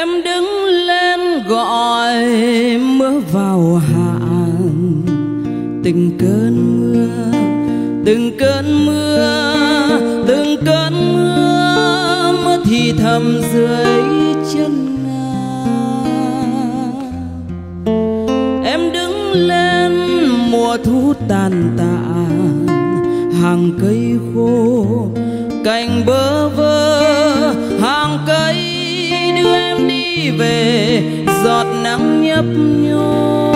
em đứng lên gọi mưa vào hạ, từng cơn mưa từng cơn mưa từng cơn mưa mưa thì thầm dưới chân em đứng lên mùa thu tàn tạ hàng cây khô cành bơ vơ. Đi về, giọt nắng nhấp nhô.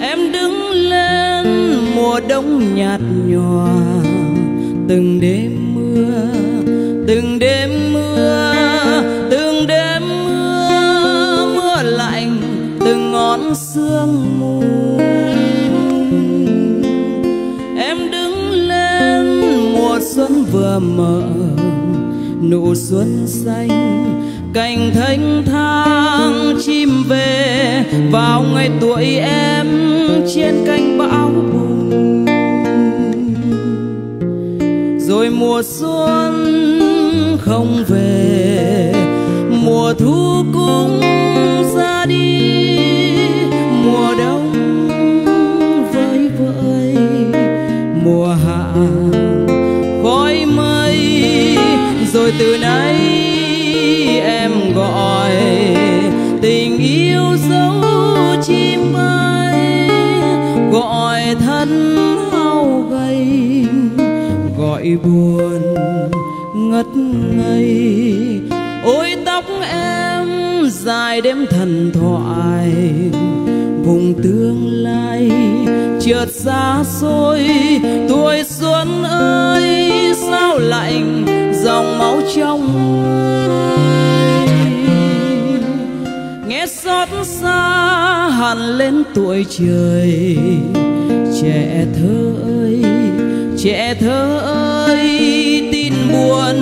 Em đứng lên, mùa đông nhạt nhòa. Từng đêm mưa, từng đêm mưa, từng đêm mưa. Mưa lạnh, từng ngón sương mù. Em đứng lên, mùa xuân vừa mở nụ xuân xanh, cành thanh thang chim về. Vào ngày tuổi em, trên cánh bão bùng. Rồi mùa xuân không về, mùa thu từ nay em gọi, tình yêu dấu chim bay, gọi thân hao gầy, gọi buồn ngất ngây. Ôi tóc em dài đêm thần thoại, vùng tương lai chợt xa xôi. Tuổi xuân ơi, sao lạnh dòng máu trong nghe xót xa hẳn lên tuổi trời. Trẻ thơ ơi, trẻ thơ ơi, tin buồn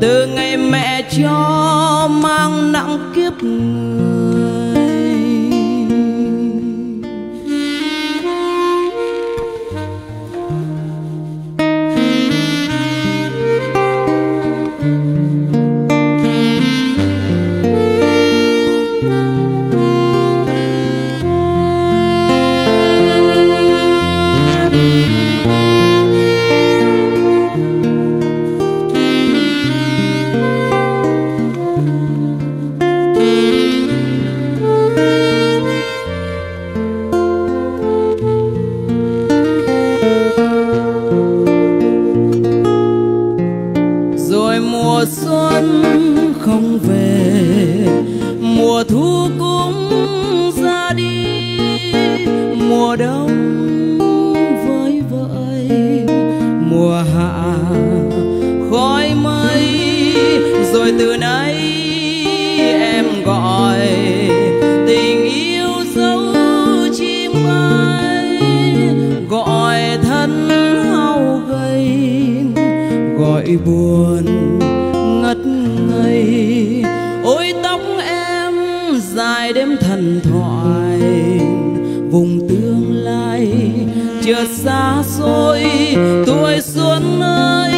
từ ngày mẹ cho mang nặng kiếp người. Đi. Mùa đông với vợi, mùa hạ khói mây. Rồi từ nay em gọi tình yêu dấu chim bay. Gọi thân hao gầy, gọi buồn ngất ngây. Ôi ta dài đêm thần thoại, vùng tương lai chợt xa xôi. Tuổi xuân ơi,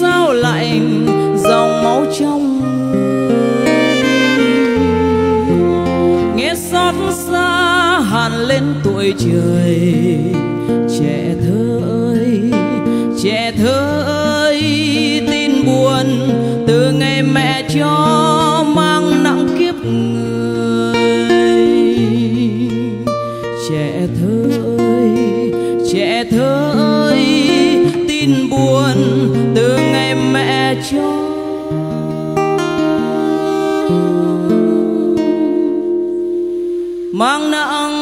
sao lạnh dòng máu trong nghe xót xa hàn lên tuổi trời. Trẻ thơ ơi, trẻ thơ ơi, tin buồn từ ngày mẹ cho mang naang